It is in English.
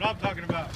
what I'm talking about.